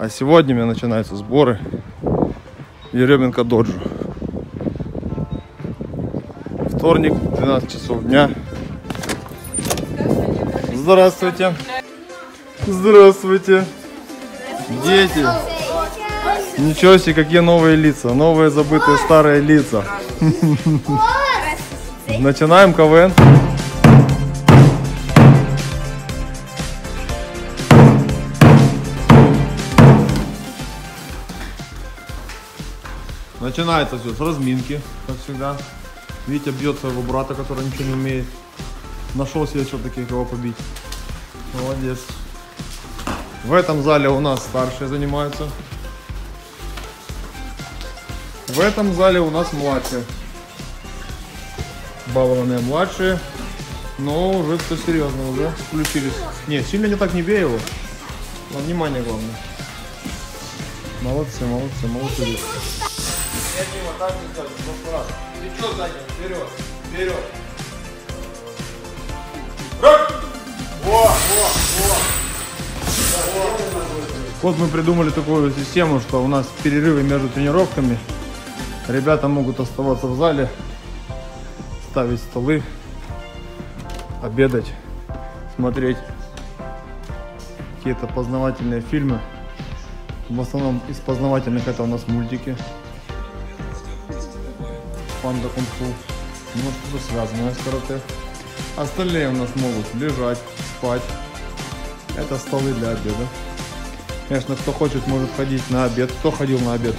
А сегодня у меня начинаются сборы Еременко Доджу. Вторник, 12 часов дня. Здравствуйте. Здравствуйте. Дети. Ничего себе, какие новые лица. Новые забытые старые лица. Начинаем КВН. Начинается все с разминки, как всегда. Витя бьет своего брата, который ничего не умеет. Нашел себе все-таки кого побить. Молодец. В этом зале у нас старшие занимаются. В этом зале у нас младшие. Балованные младшие. Но уже все серьезно, уже включились. Не, сильно не так не бей его. На внимание главное. Молодцы, молодцы, молодцы. Я Дима, так не делай, в прошлый раз. Плечо заднее, вперед, вперед. Во, во, во. Вот мы придумали такую систему, что у нас перерывы между тренировками. Ребята могут оставаться в зале, ставить столы, обедать, смотреть какие-то познавательные фильмы. В основном из познавательных это у нас мультики. Панда кунг-фу. Может что-то связанное с карате. Остальные у нас могут лежать, спать. Это столы для обеда. Конечно, кто хочет, может ходить на обед. Кто ходил на обед?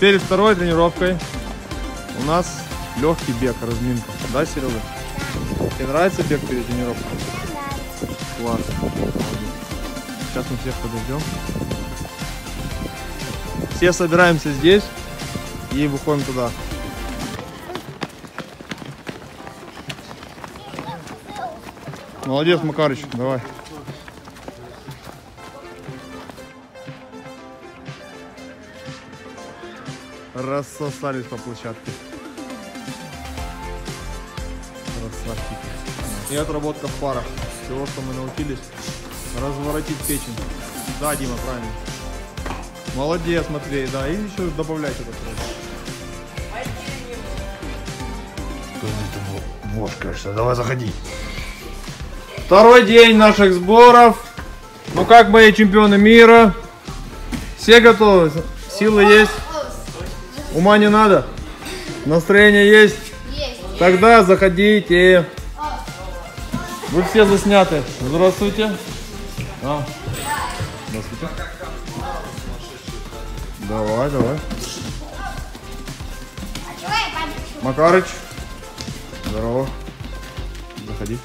Перед второй тренировкой у нас легкий бег, разминка. Да, Серега? Тебе нравится бег перед тренировкой? Класс. Сейчас мы всех подождем. Все собираемся здесь и выходим туда. Молодец, Макарыч, давай. Рассосались по площадке. Красавчики. И отработка в парах. Всего, что мы научились. Разворотить печень. Да, Дима, правильно. Молодец, Матвей, да. И еще добавлять это Вот, конечно, давай заходи. Второй день наших сборов. Ну как мои чемпионы мира? Все готовы? Силы есть? Ума не надо? Настроение есть? Есть. Тогда заходите. Вы все засняты. Здравствуйте. А. Здравствуйте. Давай, давай. Макарыч. Здорово. Заходи.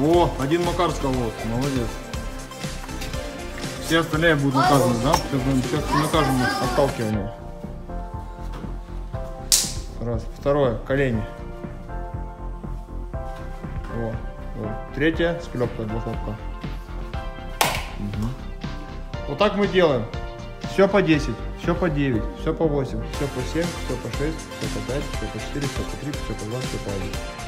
О, один Макар вот, молодец. Все остальные будут наказаны, да? Сейчас, сейчас накажем их отталкиванием. Раз. Второе, колени. О, вот. Третье, склепка, два хлопка. Мгм. Вот так мы делаем. Все по 10, все по 9, все по 8, все по 7, все по 6, все по 5, все по 4, все по 3, все по 2, все по 1.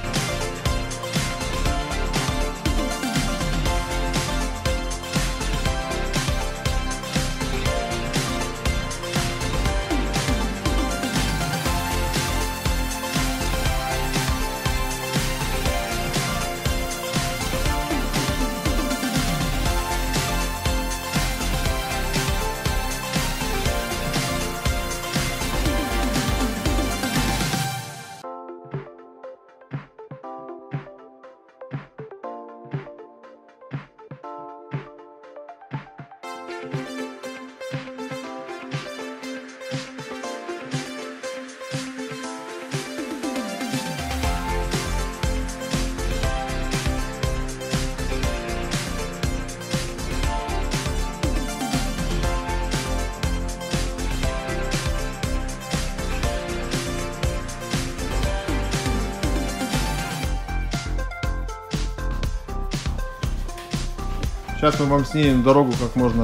Сейчас мы вам снимем дорогу, как можно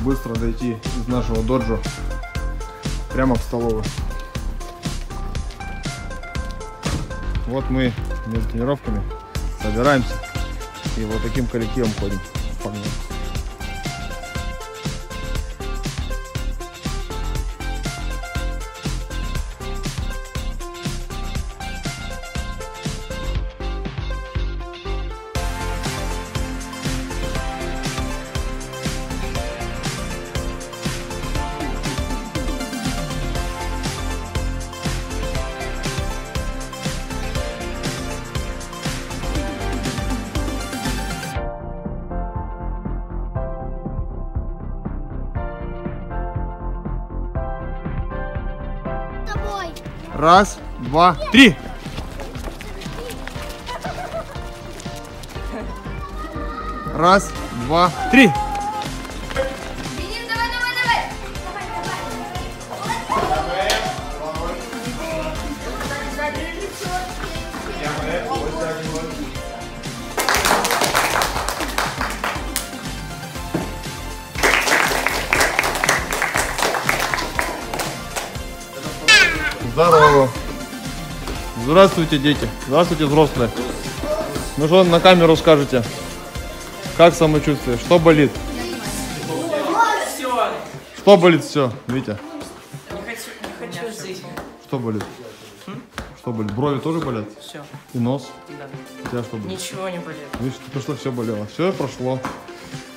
быстро дойти из нашего доджо прямо в столовую. Вот мы между тренировками собираемся и вот таким коллективом ходим. Погнали. Раз, два, три. Раз, два, три. Здравствуйте, дети. Здравствуйте, взрослые. Ну что на камеру скажете? Как самочувствие? Что болит? Что болит все, Витя? Не хочу, не хочу жить. Что болит? Что болит? Брови тоже болят? Все, И нос? да. У тебя что болит? Ничего не болит. Видишь, только что все болело. Все прошло.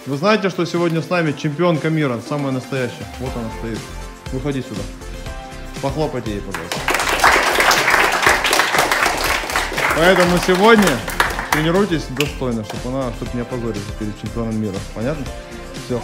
Вы знаете, что сегодня с нами чемпионка мира, самая настоящая. Вот она стоит. Выходи сюда. Похлопайте ей, пожалуйста. Поэтому сегодня тренируйтесь достойно, чтобы она, чтобы не опозориться перед чемпионом мира. Понятно? Все.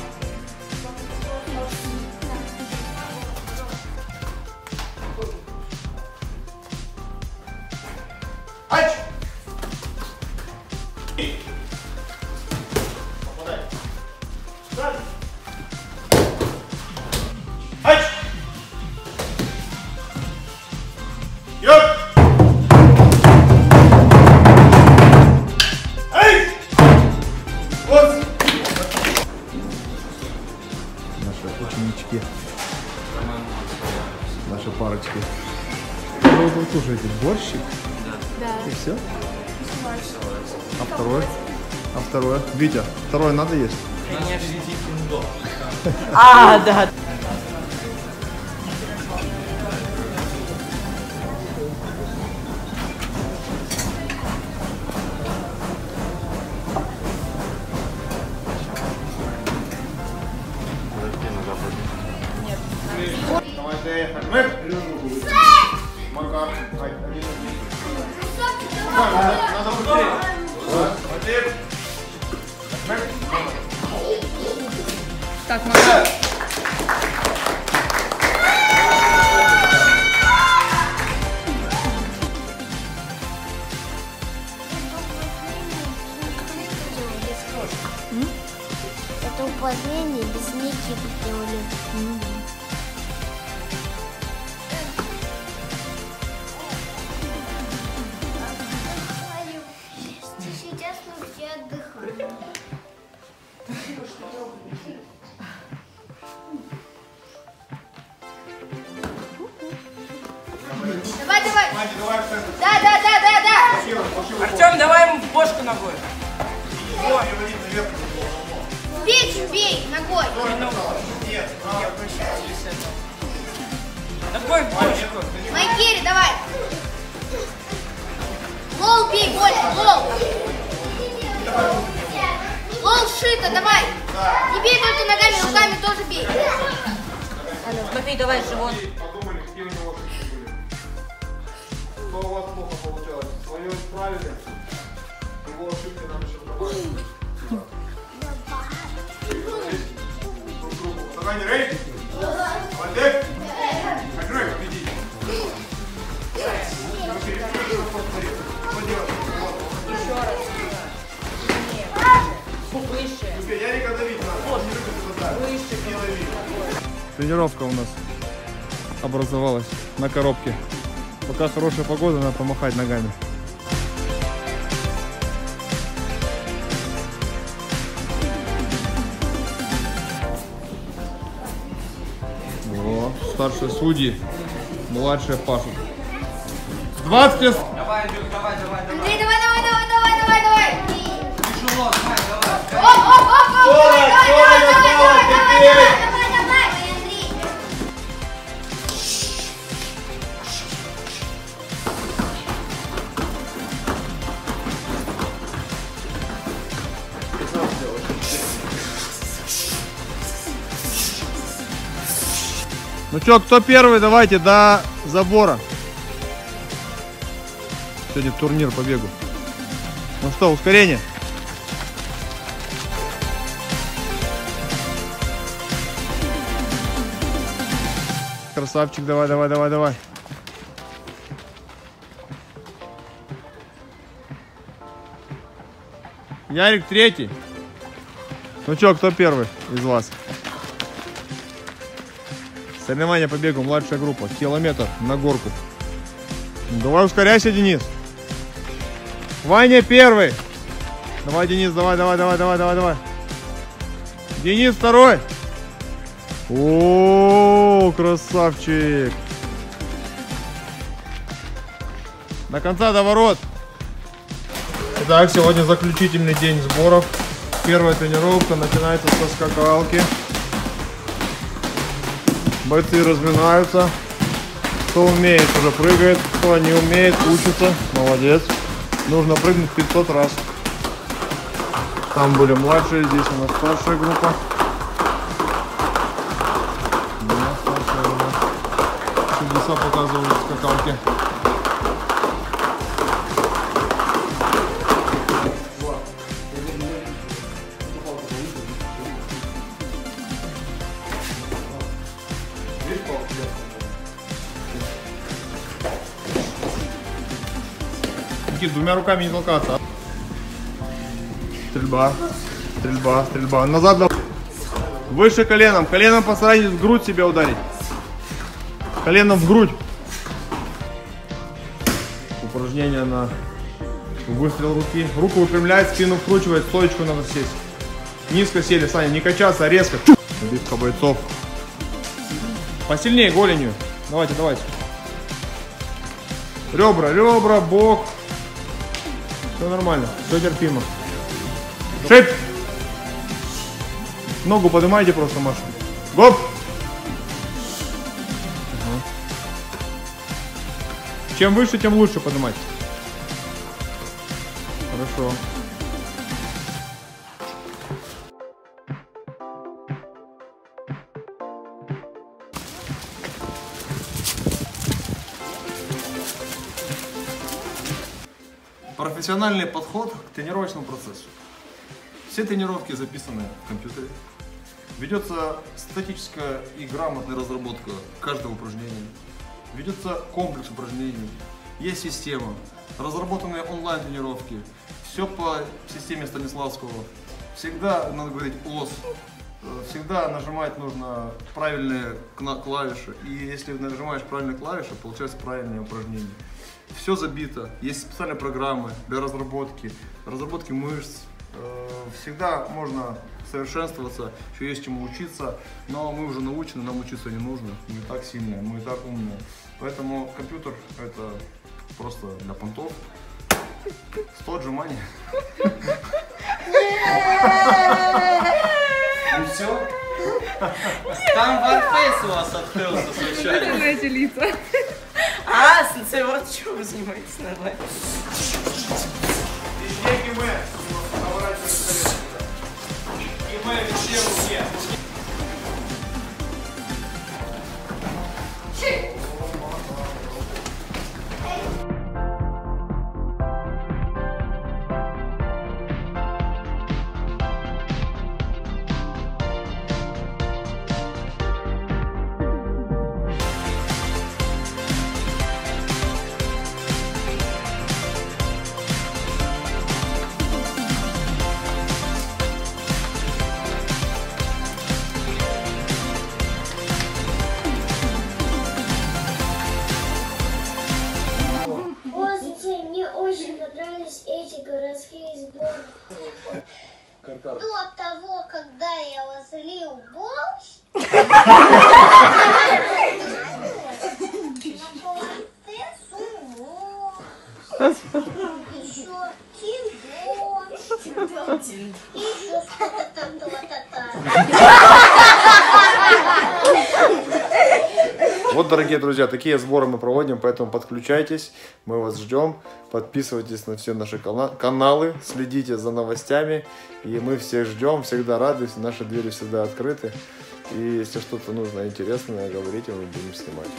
Что кушаете? Борщик? Да. И все? А второй? А второе? Витя, второе надо есть? А, да. Да, да, да, да, да. Артем, давай ему в бошку ногой. Бей, бей ногой. Ногой в бошку. Майкери, давай. Лол бей больше, лол. Лол шито, давай. Не бей только ногами, руками тоже бей. Матвей, давай живот. Подумали, какие у него были. Что у вас плохо получалось? Свое исправили? Его ошибки нам еще другу. Давай, не рейд. Вальдек. Открой, иди. Выше. Ярика давить надо. Не любит это Выше. Тренировка у нас образовалась на коробке. Пока хорошая погода, надо помахать ногами. О, старшие судьи, младшие пашут. 20! Давай, Андрюк, давай, давай, давай. Андрей, давай, давай, давай, давай, давай, давай. Тяжело, давай, давай. Оп, оп, оп, оп, давай, давай, давай, давай, давай, давай. Чё, кто первый? Давайте до забора. Сегодня турнир по бегу. Ну что, ускорение? Красавчик, давай, давай, давай, давай. Ярик третий. Ну чё, кто первый из вас? Соревнования по бегу, младшая группа. Километр на горку. Давай ускоряйся, Денис. Ваня первый. Давай, Денис, давай, давай, давай, давай, давай, давай. Денис второй. О, красавчик. До конца до ворот. Итак, сегодня заключительный день сборов. Первая тренировка начинается со скакалки. Бойцы разминаются. Кто умеет, уже прыгает. Кто не умеет, учится. Молодец. Нужно прыгнуть 500 раз. Там были младшие, здесь у нас старшая группа. Чудеса показывают скакалки. Никит, двумя руками не толкаться. Стрельба. Стрельба, стрельба. Назад. да- Выше коленом. Коленом постарайтесь в грудь себя ударить. Коленом в грудь. Упражнение на выстрел руки. Руку выпрямляет, спину вкручивает, стоечку надо сесть. Низко сели, Саня, не качаться, а резко. Битка бойцов. Посильнее голенью. Давайте, давайте. Ребра, ребра, бок. Все нормально, все терпимо. Шип! Ногу поднимайте просто, Маша. Гоп! Ага. Чем выше, тем лучше поднимать. Хорошо. Профессиональный подход к тренировочному процессу. Все тренировки записаны в компьютере. Ведется статическая и грамотная разработка каждого упражнения. Ведется комплекс упражнений. Есть система. Разработанные онлайн тренировки. Все по системе Станиславского. Всегда надо говорить ОС. Всегда нажимать нужно правильные клавиши. И если нажимаешь правильные клавиши, получается правильное упражнение. Все забито. Есть специальные программы для разработки, разработки мышц. Э, Всегда можно совершенствоваться, еще есть чему учиться, но мы уже научены, нам учиться не нужно. Мы и так сильные, мы и так умные. Поэтому компьютер это просто для понтов. 100 отжиманий. И все? Там варфейс у вас открылся случайно. эти лица. А, сенсей, вот чем вы занимаетесь нормально. Везде гиме. Поворачивайся. Гиме, все руки. Вот, дорогие друзья, такие сборы мы проводим, поэтому подключайтесь, мы вас ждем. Подписывайтесь на все наши кана- каналы, следите за новостями. И мы всех ждем, всегда рады, наши двери всегда открыты. И если что-то нужно интересное, говорите, мы будем снимать.